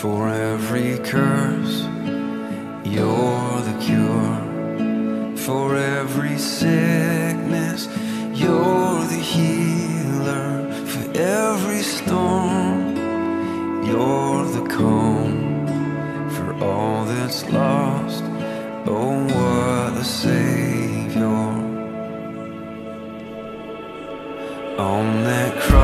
For every curse, you're the cure. For every sickness, you're the healer. For every storm, you're the calm. For all that's lost, oh, what a savior. on that cross.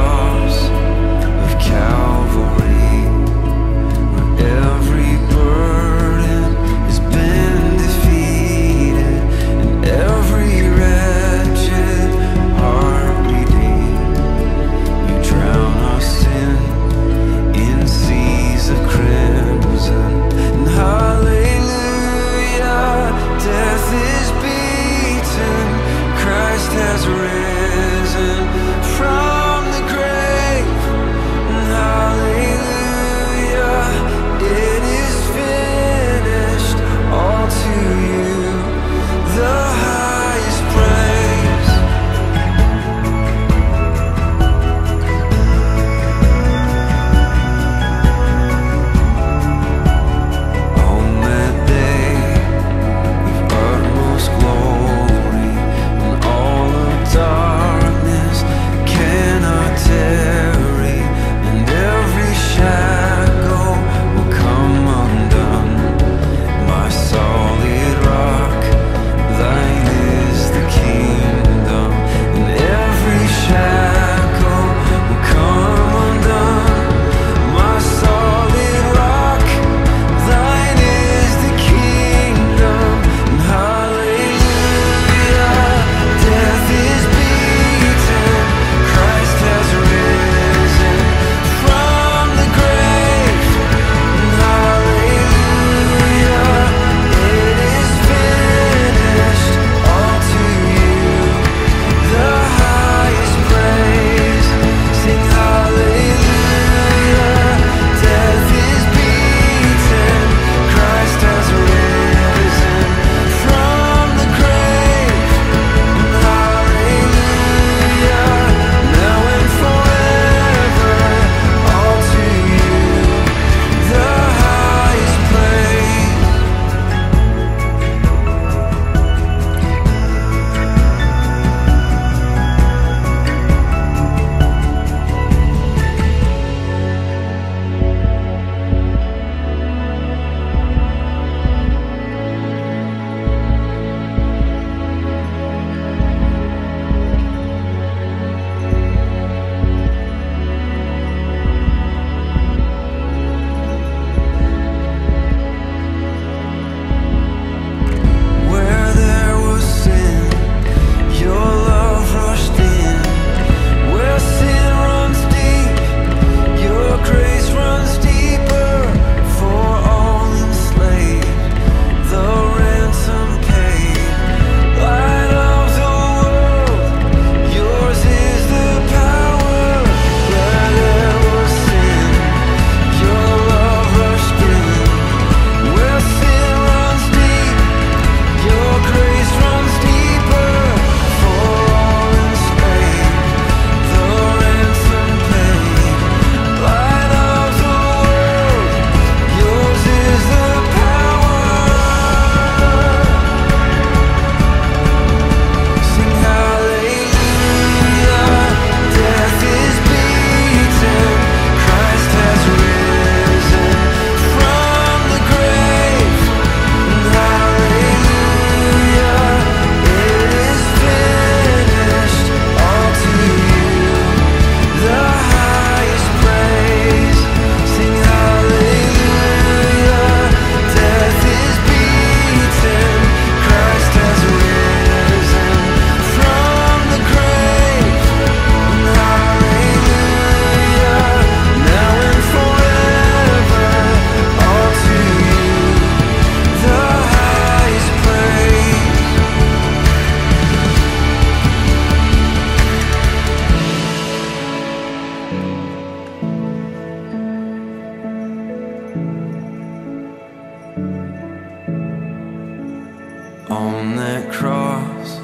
that cross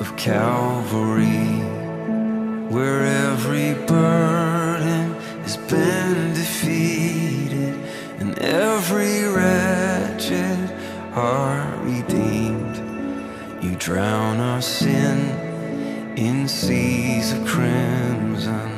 of Calvary, where every burden has been defeated and every wretched heart redeemed. You drown our sin in seas of crimson.